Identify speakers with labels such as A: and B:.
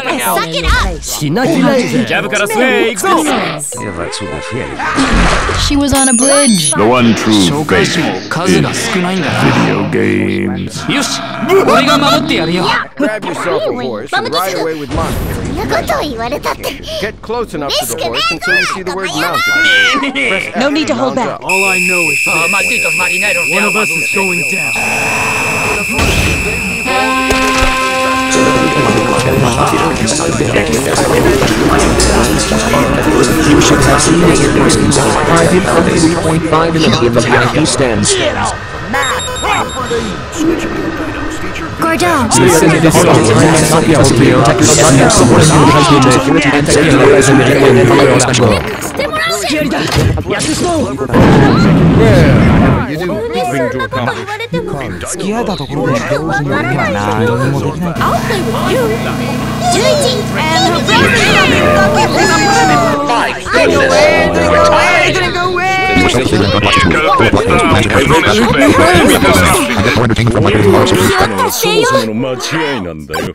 A: Suck it up!
B: しなきないぜ
C: ジャブからスウェイ行くぞ
A: She was on a bridge.
D: The one true
C: 紹介して
D: fate
C: も数が少ないんだな
D: video games.
C: よし俺が守ってやるよ
E: Grab yourself a horse and ride away with Montpellier.
A: そんなことを言われたって。
E: Get close enough to the horse until you see the word mountain. Press
F: No
E: F
F: need to hold
E: mount
F: back.
E: up.
B: All I know is
C: Ah, malditos marineros de
B: one of
C: agua
B: us is
C: dulce.
B: going down
E: You should have seen his
F: persons of 5.5 million of Yankee stands. Gordon, Well, you do. に俺には何もできない
A: I'll play with you. Juicy and her brother.
D: Entertainment.
A: 気を出せよ。
D: の間違いなんだよ